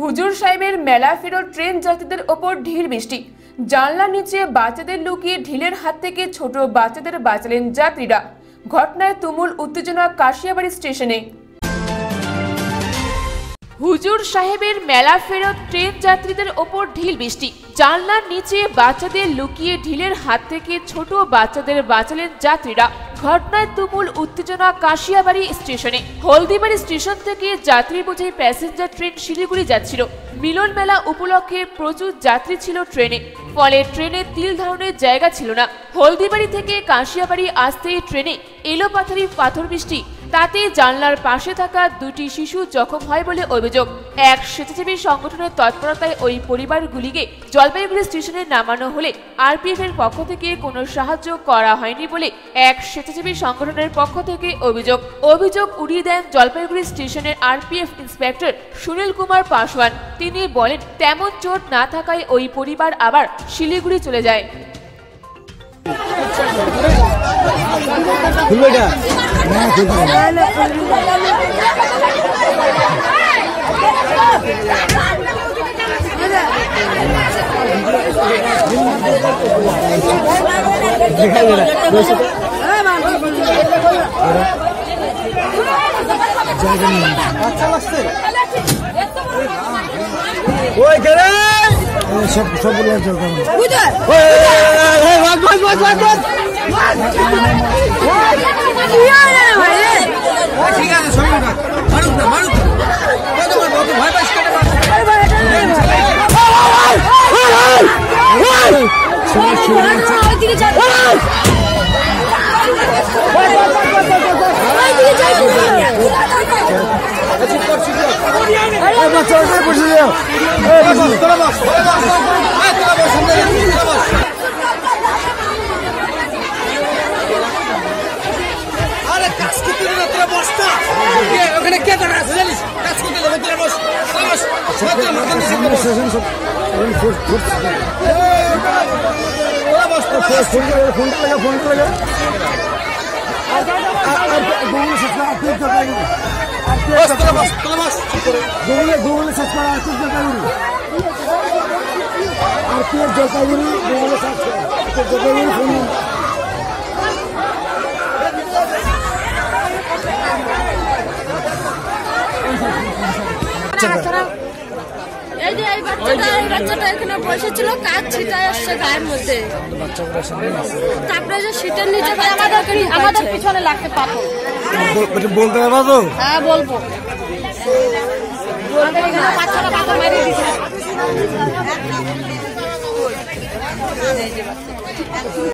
হুজুর সাহেবের মেলা ফেরত ট্রেন যাত্রীদের ওপর ঢিল বৃষ্টি। জানলার নিচে বাচ্চাদের লুকিয়ে ঢিলের হাত থেকে ছোট বাচ্চাদের বাঁচালেন যাত্রীরা। ঘটনায় তুমুল উত্তেজনা কাশিয়াবাড়ি স্টেশনে। হুজুর সাহেবের মেলা ফেরত ট্রেন যাত্রীদের ওপর ঢিল বৃষ্টি। জানলার নিচে বাচ্চাদের লুকিয়ে ঢিলের হাত থেকে ছোট বাচ্চাদের বাঁচালেন যাত্রীরা। ঘটনায় তুমুল উত্তেজনা কাশিয়াবাড়ি স্টেশনে। হলদিবাড়ি স্টেশন থেকে যাত্রী বোঝাই প্যাসেঞ্জার ট্রেন শিলিগুড়ি যাচ্ছিল। মিলন মেলা উপলক্ষে প্রচুর যাত্রী ছিল ট্রেনে, ফলে ট্রেনে তিল ধারণের জায়গা ছিল না। হলদিবাড়ি থেকে কাশিয়াবাড়ি আসতেই ট্রেনে এলোপাথারি পাথর বৃষ্টি তাতে জানলার পাশে থাকা দুটি শিশু জখম হয় বলে অভিযোগ। এক স্বেচ্ছাসেবী সংগঠনের তৎপরতায় ওই পরিবারগুলিকে জলপাইগুড়ি স্টেশনে নামানো হলে আরপিএফ এর পক্ষ থেকে কোনো সাহায্য করা হয়নি বলে এক স্বেচ্ছাসেবী সংগঠনের পক্ষ থেকে অভিযোগ। অভিযোগ উড়িয়ে দেন জলপাইগুড়ি স্টেশনের আরপিএফ ইন্সপেক্টর সুনীল কুমার পাসওয়ান। তিনি বলেন, তেমন চোট না থাকায় ওই পরিবার আবার শিলিগুড়ি চলে যায়। খুলবে এটা হ্যাঁ খুলবে দেখা যাবে বসে তো জায়গা নেই আচ্ছা লাগছে ওই গেলে সব সব বলে চলতে হবে ওই ওই ওই ওই ঠিক ওখানে কে দাঁড়া আছে জানিস কাজ করতে দিলে তোরা বস তোরা বস তোরা মাথা নিচে বস फोल्डर लगा फोल्डर लगा गूगल सस्पेंड एक्टिव कर पाएँगे गूगल गूगल सस्पेंड एक्टिव कर पाएँगे RPF Jalpaiguri Google suspend Jalpaiguri phone number. हाँ, चलो বাচ্চাটা এই বাচ্চাটা এখানে বসেছিল কাজ ছিটায় আসছে গায়ের মধ্যে। তারপরে যে সিটের নিচে আমাদের আমাদের পিছনে লাগতে পাবো বলতে পারবা তো? হ্যাঁ বলব। এখানে বাচ্চাটা পাথর মেরে দিয়েছে।